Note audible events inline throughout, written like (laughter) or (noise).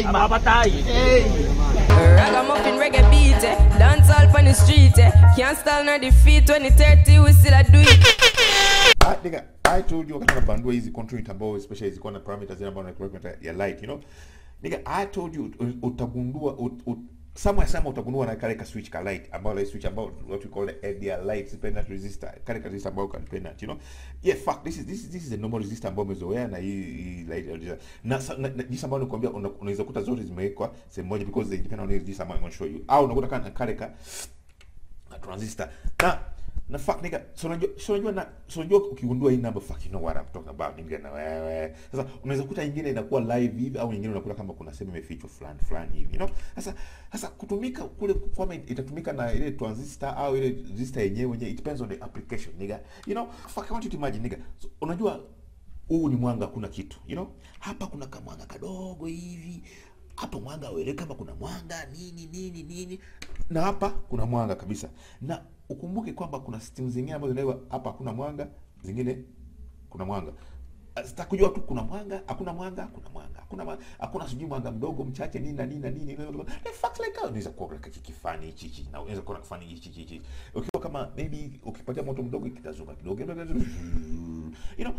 ima. Baba tai. Hey. Ragamuffin reggae beat, eh? dance all on the street, eh? can't stall defeat. When it's 30, we still a do it. Ah, nigga, I told you especially parameters light, you know. Nigga, I told you ut- utagundua ut, ut, somewhere somewhere utakunua na kale ka switch ka light ambao ile switch ambao what we call the LDR light dependent resistor kale ka resistor ambao kan dependent you know? Yeah fuck this is this is this is a normal resistor ambao umezoea na hii hii light resistor. Na na- na jinsi ambao nakwambia unaweza kuta zote zimewekwa sehemu moja because they depend on the resistor ambao I'm going to show you. Au unakuta kana kale ka transistor. Na na fuck nigga so unajua so unajua na so unajua ukigundua hii number fuck you know what I'm talking about nigga na wewe. Sasa unaweza kuta nyingine inakuwa live hivi au nyingine unakuta kama kuna sehemu imefichwa fulani fulani hivi you know? Sasa sasa kutumika kule kwamba itatumika na ile transistor au ile resistor yenyewe yenyewe it depends on the application nigga. You know fuck I want you to imagine nigga. So, unajua huu ni mwanga kuna kitu you know? Hapa kuna kamwanga kadogo hivi hapa mwanga uelewe kama kuna mwanga nini nini nini na hapa kuna mwanga kabisa. Na ukumbuke kwamba kuna system zingine ambazo zinaiwa hapa hakuna mwanga zingine kuna mwanga. Sitakujua tu kuna mwanga hakuna mwanga kuna mwanga hakuna mwanga hakuna sijui mwanga mdogo mchache nini na nini na nini. The fact like how unaweza kuwa kiki kifani hichi hichi na unaweza kuwa kifani hichi hichi hichi. Ukiwa kama maybe ukipatia moto mdogo kitazuka kidogo you know.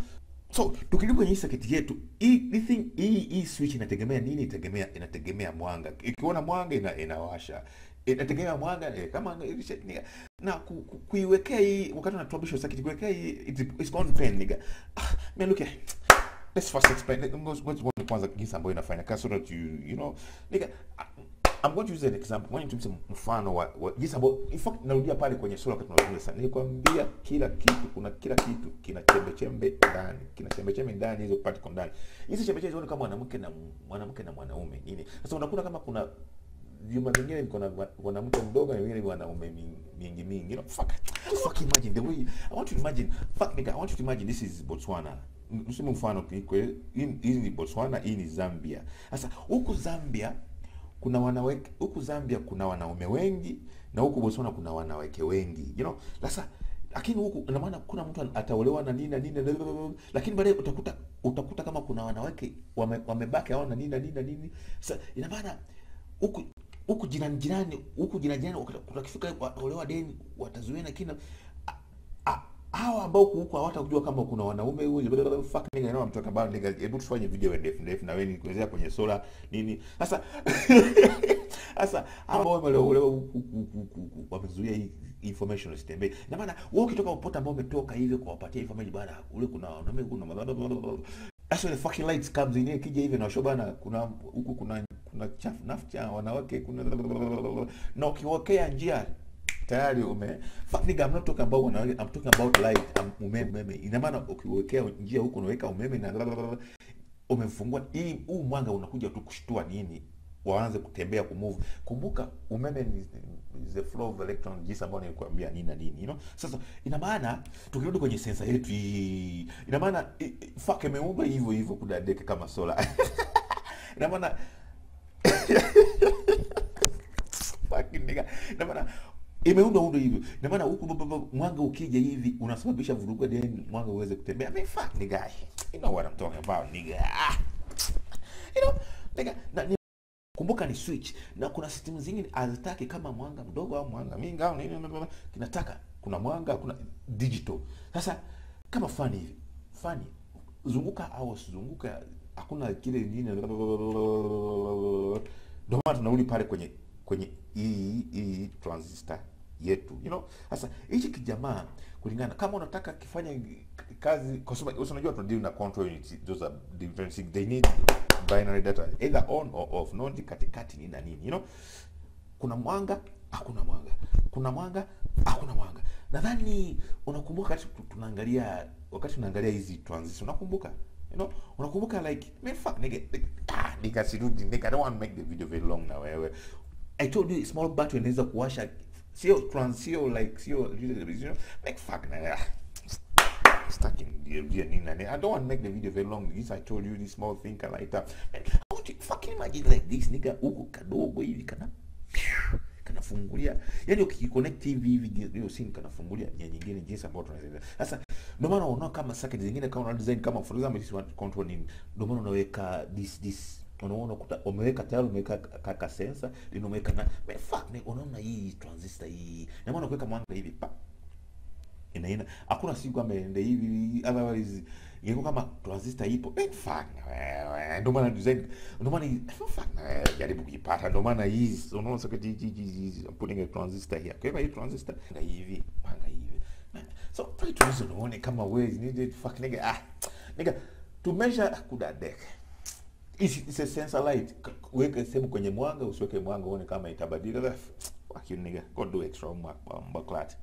So tukirudi kwenye circuit yetu hii thing hii hii switch inategemea nini? Inategemea inategemea mwanga. Ikiona mwanga ina, inawasha inategemea mwanga eh, kama ni- na ku, ku, kuiwekea hii wakati na troubleshoot circuit kuiwekea hii it's, going to nigga ah, man look here let's first explain one kwanza jinsi ambayo inafanya kasi so that you you know nigga I'm going to use an example. Ngoja nitumie mfano wa, wa jinsi ambayo in fact narudia pale kwenye sura wakati tunazungumza sana. Nilikwambia kila kitu kuna kila kitu kina chembe chembe ndani. Kina chembe chembe ndani hizo particle ndani. Hizi chembe chembe zione kama mwanamke na mwanamke na mwanaume nini. Sasa unakuta kama kuna vyuma vingine viko na mwa- mwanamke mdogo na vingine na wanaume mingi mingi. You know, fuck. Fuck imagine the way I want you to imagine. Fuck nigga, I want you to imagine this is Botswana. Msimu mfano kwe- hii ni Botswana, hii ni Zambia. Sasa huku Zambia kuna wanawake huku Zambia kuna wanaume wengi na huku Botswana kuna wanawake wengi you know sasa lakini huku ina maana kuna mtu ataolewa na nini na nini na lakini baadaye utakuta utakuta kama kuna wanawake wame, wamebaki hao na nini na nini na nini sasa ina maana huku huku jirani jirani huku jirani jirani wakifika waolewa deni watazuiana kina a- a- hawa ambao huku hawatakujua kama kuna wanaume huyo fuck nigga na mtu I'm nigga hebu tufanye video ndefu ndefu na wewe nikuelezea kwenye sola nini. Sasa (laughs) sasa ambao wameolewa wamezuia hii information isitembee. Na maana wewe ukitoka upota ambao umetoka hivyo kuwapatia information bana ule kuna wanaume kuna madada That's when the fucking lights comes in kija hivi na show bana kuna huku kuna kuna chafu wanawake kuna na ukiwekea njia tayari ume nigga I'm not talking about wanawake I'm talking about light um, umeme ina maana ukiwekea njia huko unaweka umeme na umefungua hii huu mwanga unakuja tu kushtua nini? Waanze kutembea kumove. Kumbuka umeme ni the flow of electron jinsi ambayo nilikwambia nini na nini you know? Sasa ina maana tukirudi kwenye sensa yetu ina maana fuck imeumba hivyo hivyo kudadeka kama sola (laughs) ina maana maana imeundwa undo hivyo. Namaana huku baba- mwanga ukija hivi unasababisha vurugu then mwanga uweze kutembea. I mean, fuck nigga. You know what I'm talking about nigga. Ah. you know nigga na, ni, kumbuka ni switch. Na kuna system zingine azitaki kama mwanga mdogo au mwanga mingi au nini, kinataka kuna mwanga kuna digital. Sasa kama fani hivi fani zunguka au usizunguka hakuna kile ingine ndio maana tunarudi pale kwenye kwenye hii hii transistor yetu you know? Sasa hichi kijamaa kulingana kama unataka kifanye kazi kwa sababu unajua unajua tunadeal na control units those are different things they need binary data either on or off not katikati ni na nini you know? Kuna mwanga hakuna mwanga. Kuna mwanga hakuna mwanga. Nadhani unakumbuka wakati tunaangalia wakati tunaangalia hizi transistor unakumbuka you know unakumbuka like man fuck nigga like, ah nigga sirudi nigga I don't want to make the video very long na wewe I told you small battery inaweza kuwasha sio trans sio like sio you know make fuck na ah, stuck in the nini nani. I don't want to make the video very long. This I told you this small thing can light up. Man, how do you fucking imagine like this nigga huko kadogo hivi kana kanafungulia yani ukiconnect tv hivi hiyo sim kanafungulia nyingine jinsi ambayo tunaweza sasa ndio maana unaona kama circuit zingine kama una design kama for example this one control nini ndio maana unaweka this this unaona kuta umeweka tayari umeweka ka, ka sensor lino umeweka na fuck unaona hii transistor hii na maana kuweka mwanga hivi pa inaina hakuna siku kama ende hivi otherwise ingekuwa kama transistor ipo in fact ndio maana design ndio maana in wewe, jaribu kuipata ndio maana hii unaona hii hii I'm putting a transistor here kwa hivyo hii transistor na hivi panga so try to reason uone kama wewe needed fuck nigga ah nigga to measure kuda deck It's, it's a sensor light. Weka sehemu kwenye mwanga, usiweke mwanga uone kama itabadilika. Fuck you nigga. Go do extra homework, um, baklat.